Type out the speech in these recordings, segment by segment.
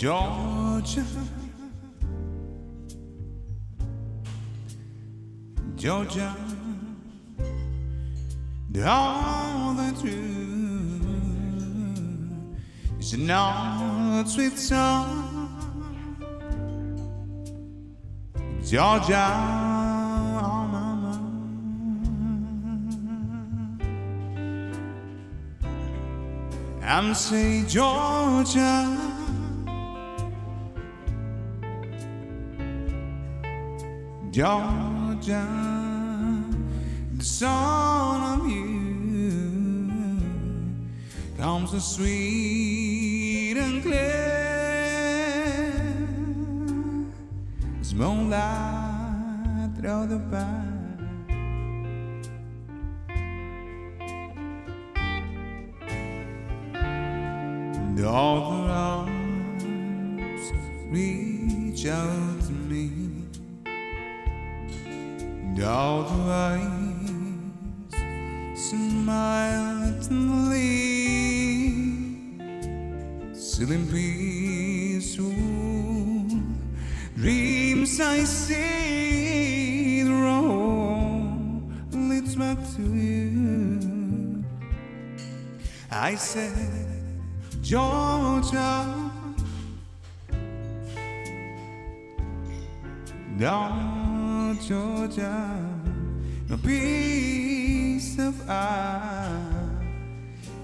Georgia, Georgia, all the truth is not sweet song. Georgia, oh mama. I'm say Georgia. Georgia, the son of you comes so sweet and clear as moonlight through the pine. The arms reach out to me. The eyes smile tenderly, still in peaceful dreams. I see the road leads back to you. I said, Georgia. Down Georgia, no peace of eye,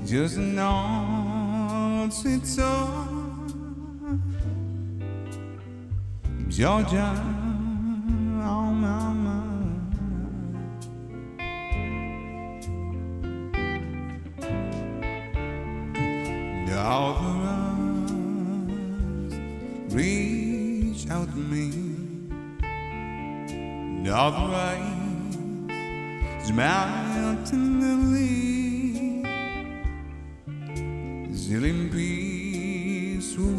just an old sweet song. Georgia, oh, mama. And all the arms reach out to me. And all the eyes smile tenderly, still in peaceful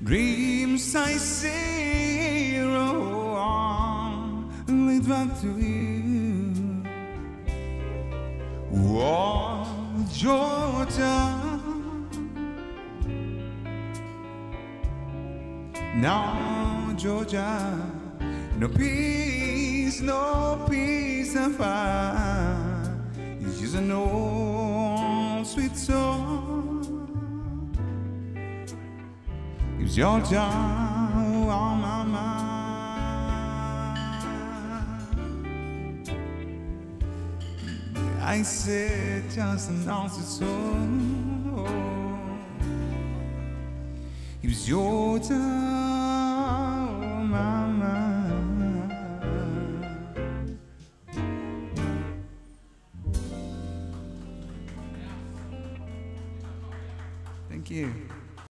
dreams I see roll on lead back to you. Oh, Georgia. Now, Georgia, no peace, no peace I find. It's just an old sweet song. It's Georgia on my mind. I said just an old sweet song. It was your time, Thank you.